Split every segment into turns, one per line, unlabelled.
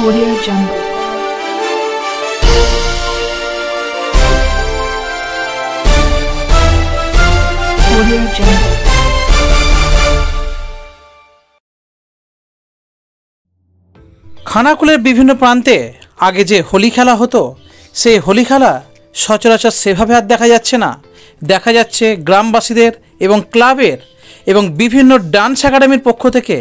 Audio Jungle. Audio Jungle.
খানাকুলের বিভিন্ন প্রান্তে আগে যে হোলি খেলা হতো, সেই হোলি খেলা সচরাচর সেভাবে আর দেখা যাচ্ছে না দেখা যাচ্ছে গ্রামবাসীদের এবং ক্লাবের এবং বিভিন্ন ডান্স একাডেমির পক্ষ থেকে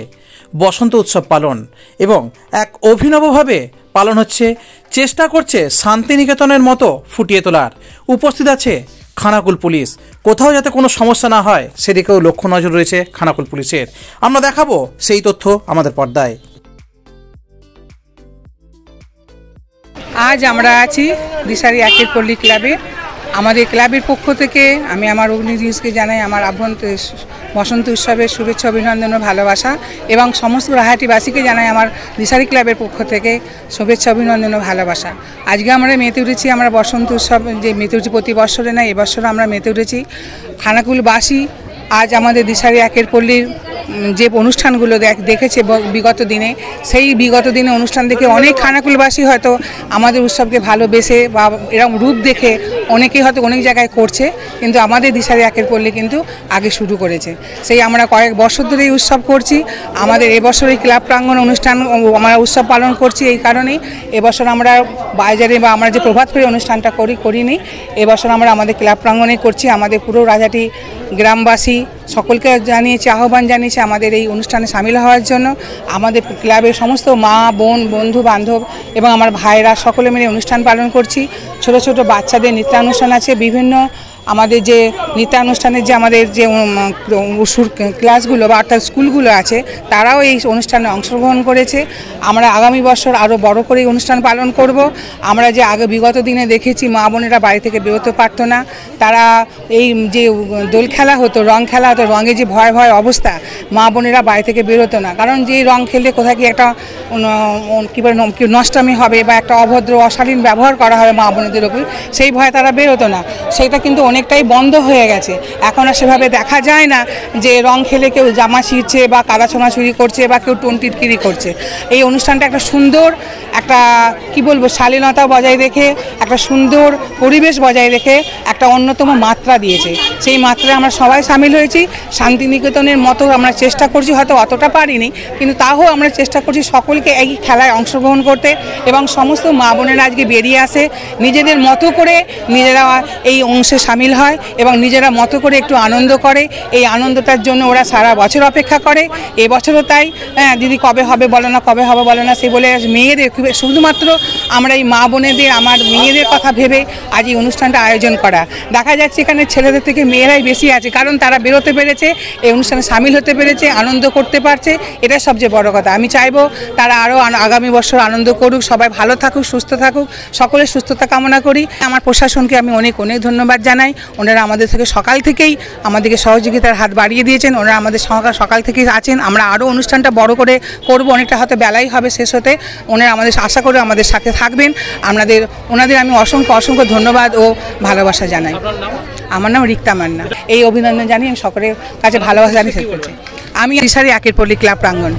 বসন্ত উৎসব পালন এবং এক অভিনবভাবে পালন হচ্ছে। চেষ্টা করছে শান্তিনিকেতনের মতো ফুটিয়ে তোলার। উপস্থিত আছে খানাকুল পুলিশ। কোথাও যাতে কোনো সমস্যা না হয়, সেদিকেও লক্ষ্য নজর রয়েছে খানাকুল পুলিশের। আমরা দেখাবো সেই তথ্য আমাদের পর্দায়।
আজ আমরা আছি দিশারি একের পল্লী ক্লাবে। আমাদের ক্লাবের পক্ষ থেকে আমি আমার অগ্নিজিজকে জানাই, আমার আভ্যন্তর বসন্ত উৎসবের শুভেচ্ছা, অভিনন্দন ও ভালোবাসা এবং সমস্ত রাহাটিবাসীকে জানাই আমার দিশারি ক্লাবের পক্ষ থেকে শুভেচ্ছা, অভিনন্দন ও ভালোবাসা। আজকে আমরা মেতে উঠেছি, আমরা বসন্ত উৎসব যে মেতে উঠেছি, প্রতি বছরে না এবছর আমরা মেতে উঠেছি। খানাকুলবাসী আজ আমাদের দিশারি একের পল্লীর যে অনুষ্ঠানগুলো দেখ- দেখেছে বিগত দিনে, সেই বিগত দিনে অনুষ্ঠান দেখে অনেক খানাকুলবাসী হয়তো আমাদের উৎসবকে ভালোবেসে বা এরকম রূপ দেখে অনেকেই হয়তো অনেক জায়গায় করছে, কিন্তু আমাদের দিশারি একের পল্লী কিন্তু আগে শুরু করেছে। সেই আমরা কয়েক বছর ধরে এই উৎসব করছি, আমাদের এবছর এই ক্লাব প্রাঙ্গণ অনুষ্ঠান আমরা উৎসব পালন করছি এই কারণেই এবছর আমরা বাজারে বা আমরা যে প্রভাত ফেরি অনুষ্ঠানটা করি, করিনি এবছর আমরা আমাদের ক্লাব প্রাঙ্গণে করছি, আমাদের পুরো রাজাটি গ্রামবাসী সকলকে জানিয়েছি, আহ্বান জানিয়েছি আমাদের এই অনুষ্ঠানে সামিল হওয়ার জন্য। আমাদের ক্লাবের সমস্ত মা, বোন, বন্ধু, বান্ধব এবং আমার ভাইরা সকলে মিলে অনুষ্ঠান পালন করছি। ছোট ছোট বাচ্চাদের নৃত্যানুষ্ঠান আছে, বিভিন্ন আমাদের যে নৃত্যানুষ্ঠানের যে আমাদের যে সুর- ক্লাসগুলো বা অর্থাৎ স্কুলগুলো আছে, তারাও এই অনুষ্ঠানে অংশগ্রহণ করেছে। আমরা আগামী বছর আরও বড় করে অনুষ্ঠান পালন করব। আমরা যে আগে বিগত দিনে দেখেছি মা বোনেরা বাড়ি থেকে বেরোতে পারতো না। তারা এই যে দোল খেলা হতো, রং খেলা হতো, রঙে যে ভয় ভয় অবস্থা, মা বোনেরা বাড়ি থেকে বেরোতো না। কারণ যে রং খেললে কোথায় কি একটা কী বলে নষ্টামি হবে বা একটা অভদ্র, অশালীন ব্যবহার করা হবে মা বোনেদের ওপর, সেই ভয়ে তারা বেরোতো না। সেটা কিন্তু অনেকটাই বন্ধ হয়ে গেছে। এখন আর সেভাবে দেখা যায় না যে রং খেলে কেউ জামা ছিঁড়ছে বা কাদা ছোঁড়াছুড়ি করছে বা কেউ টোন টিটকিরি করছে। এই অনুষ্ঠানটা একটা সুন্দর একটা, কি বলব, শালীনতা বজায় রেখে, একটা সুন্দর পরিবেশ বজায় রেখে একটা অন্যতম মাত্রা দিয়েছে। সেই মাত্রায় আমরা সবাই সামিল হয়েছি। শান্তিনিকেতনের মতো আমরা চেষ্টা করছি, হয়তো অতটা পারিনি, কিন্তু তাও আমরা চেষ্টা করছি সকলকে এই খেলায় অংশগ্রহণ করতে এবং সমস্ত মা বোনেরা আজকে বেরিয়ে আসে। নিজেদের মতো করে নিজেরা এই অংশে সামিল হয় এবং নিজেরা মতো করে একটু আনন্দ করে। এই আনন্দটার জন্য ওরা সারা বছর অপেক্ষা করে। এবছরও তাই হ্যাঁ দিদি কবে হবে বলো না, কবে হবে বলো না, সে বলে মেয়েদের শুধুমাত্র আমরা এই মা বোনেদের, আমার মেয়েদের কথা ভেবে আজ এই অনুষ্ঠানটা আয়োজন করা। দেখা যাচ্ছে এখানে ছেলেদের থেকে মেয়েরাই বেশি আছে, কারণ তারা বেরোতে পেরেছে, এই অনুষ্ঠানে সামিল হতে পেরেছে, আনন্দ করতে পারছে, এটাই সবচেয়ে বড় কথা। আমি চাইব তারা আরও আগামী বছর আনন্দ করুক, সবাই ভালো থাকুক, সুস্থ থাকুক, সকলের সুস্থতা কামনা করি। আমার প্রশাসনকে আমি অনেক অনেক ধন্যবাদ জানাই। ওনারা আমাদের থেকে সকাল থেকেই আমাদেরকে সহযোগিতার হাত বাড়িয়ে দিয়েছেন। ওনারা আমাদের সকাল সকাল থেকেই আছেন। আমরা আরও অনুষ্ঠানটা বড় করে করব। অনেকটা হয়তো বেলাই হবে শেষ হতে। ওনারা আমাদের আশা করে আমাদের সাথে থাকবেন। আমাদের ওনাদের আমি অসংখ্য অসংখ্য ধন্যবাদ ও ভালোবাসা জানাই। আমার নাম রিক্তা মান্না। এই অভিনন্দন জানিয়ে আমি সকলের কাছে ভালোবাসা জানিয়ে আমি দিশারি একের পল্লী ক্লাব প্রাঙ্গণ।